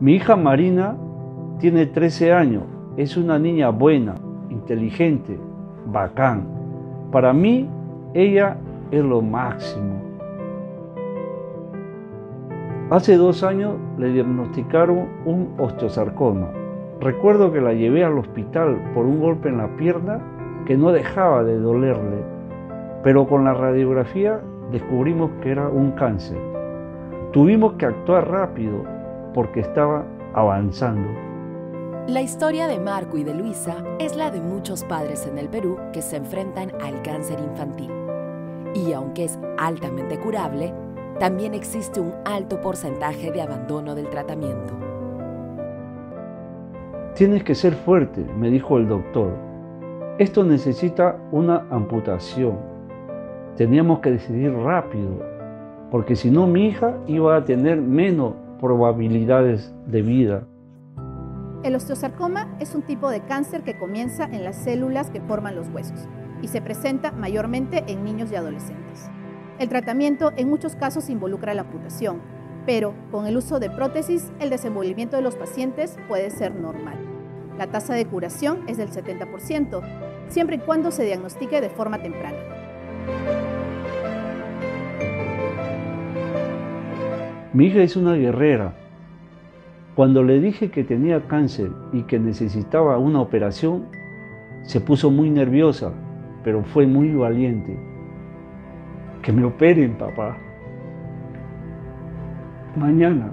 Mi hija Marina tiene 13 años, es una niña buena, inteligente, bacán. Para mí, ella es lo máximo. Hace dos años le diagnosticaron un osteosarcoma. Recuerdo que la llevé al hospital por un golpe en la pierna que no dejaba de dolerle, pero con la radiografía descubrimos que era un cáncer. Tuvimos que actuar rápido porque estaba avanzando. La historia de Marco y de Luisa es la de muchos padres en el Perú que se enfrentan al cáncer infantil. Y aunque es altamente curable, también existe un alto porcentaje de abandono del tratamiento. Tienes que ser fuerte, me dijo el doctor. Esto necesita una amputación. Teníamos que decidir rápido, porque si no mi hija iba a tener menos probabilidades de vida. El osteosarcoma es un tipo de cáncer que comienza en las células que forman los huesos y se presenta mayormente en niños y adolescentes. El tratamiento en muchos casos involucra la amputación, pero con el uso de prótesis el desenvolvimiento de los pacientes puede ser normal. La tasa de curación es del 70%, siempre y cuando se diagnostique de forma temprana. Mi hija es una guerrera. Cuando le dije que tenía cáncer y que necesitaba una operación, se puso muy nerviosa, pero fue muy valiente. Que me operen, papá. Mañana.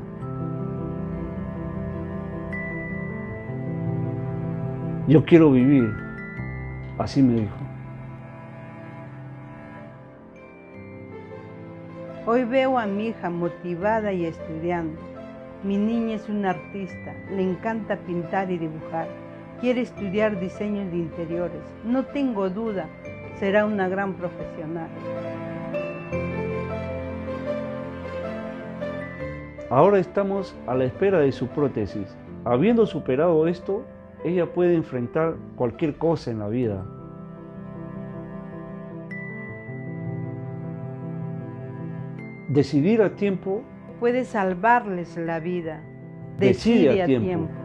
Yo quiero vivir. Así me dijo. Hoy veo a mi hija motivada y estudiando. Mi niña es una artista, le encanta pintar y dibujar. Quiere estudiar diseño de interiores. No tengo duda, será una gran profesional. Ahora estamos a la espera de su prótesis. Habiendo superado esto, ella puede enfrentar cualquier cosa en la vida. Decidir a tiempo Puede salvarles la vida. Decide a Decide a tiempo. tiempo.